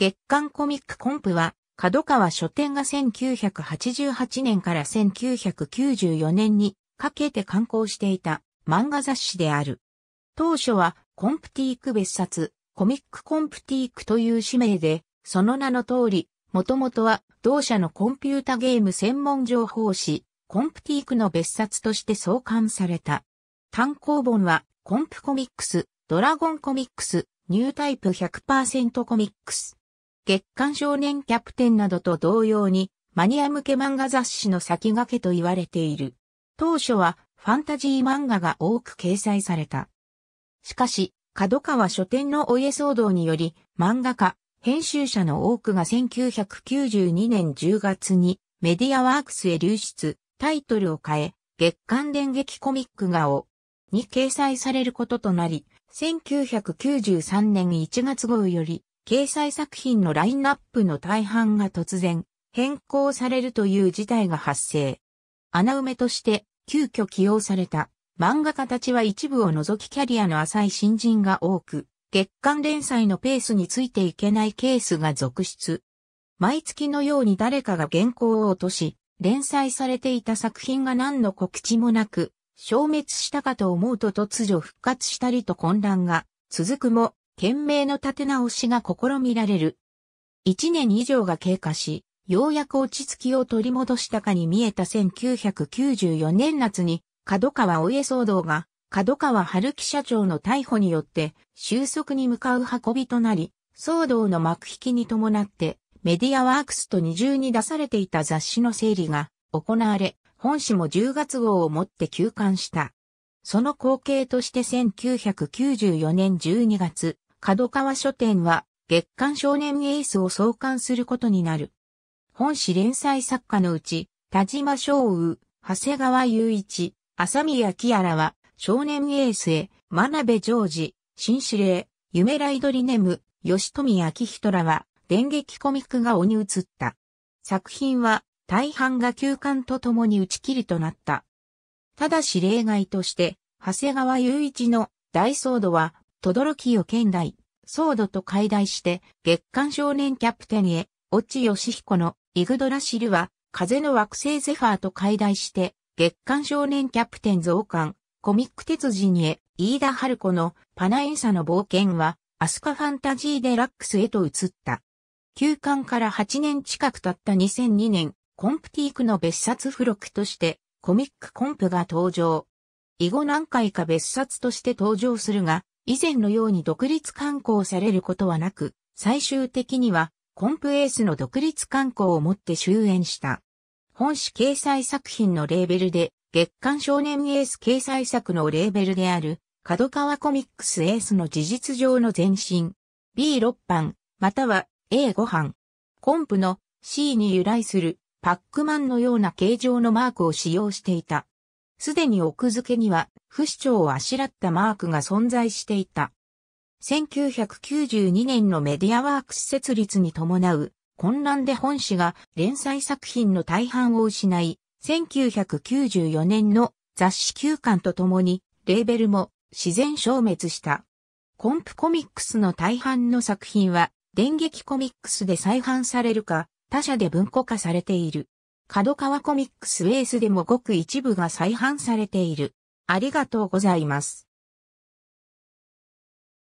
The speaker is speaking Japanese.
月刊コミックコンプは、角川書店が1988年から1994年にかけて刊行していた漫画雑誌である。当初はコンプティーク別冊、コミックコンプティークという氏名で、その名の通り、もともとは同社のコンピュータゲーム専門情報誌、コンプティークの別冊として創刊された。単行本は、コンプコミックス、ドラゴンコミックス、ニュータイプ100%コミックス。月刊少年キャプテンなどと同様に、マニア向け漫画雑誌の先駆けと言われている。当初は、ファンタジー漫画が多く掲載された。しかし、角川書店のお家騒動により、漫画家、編集者の多くが1992年10月にメディアワークスへ流出、タイトルを変え、月刊電撃コミック画をに掲載されることとなり、1993年1月号より、掲載作品のラインナップの大半が突然、変更されるという事態が発生。穴埋めとして、急遽起用された、漫画家たちは一部を除きキャリアの浅い新人が多く、月刊連載のペースについていけないケースが続出。毎月のように誰かが原稿を落とし、連載されていた作品が何の告知もなく、消滅したかと思うと突如復活したりと混乱が続くも、懸命の立て直しが試みられる。一年以上が経過し、ようやく落ち着きを取り戻したかに見えた1994年夏に、角川お家騒動が、角川春樹社長の逮捕によって収束に向かう運びとなり、騒動の幕引きに伴って、メディアワークスと二重に出されていた雑誌の整理が行われ、本誌も10月号をもって休刊した。その後継として1994年12月、角川書店は月刊少年エースを創刊することになる。本誌連載作家のうち、田島翔宇、長谷川雄一、浅宮木原は少年エースへ、真鍋ジョージ、新司令、夢ライドリネム、吉富明人らは電撃コミック画をに移った。作品は大半が休館とともに打ち切りとなった。ただし例外として、長谷川雄一の大騒動は、轟清県大、騒動と解題して、月刊少年キャプテンへ、落ち義彦のイグドラシルは、風の惑星ゼファーと解題して、月刊少年キャプテン増刊、コミック鉄人へ、飯田春子のパナエンサの冒険は、アスカファンタジーデラックスへと移った。休刊から8年近く経った2002年、コンプティークの別冊付録としてコミックコンプが登場。以後何回か別冊として登場するが、以前のように独立刊行されることはなく、最終的にはコンプエースの独立刊行をもって終焉した。本誌掲載作品のレーベルで、月刊少年エース掲載作のレーベルである、角川コミックスエースの事実上の前身、B6 版、または A5 版、コンプの C に由来するパックマンのような形状のマークを使用していた。すでに奥付けには不死鳥をあしらったマークが存在していた。1992年のメディアワークス設立に伴う混乱で本誌が連載作品の大半を失い、1994年の雑誌休刊とともにレーベルも自然消滅した。コンプコミックスの大半の作品は電撃コミックスで再販されるか他社で文庫化されている。角川コミックスエースでもごく一部が再販されている。ありがとうございます。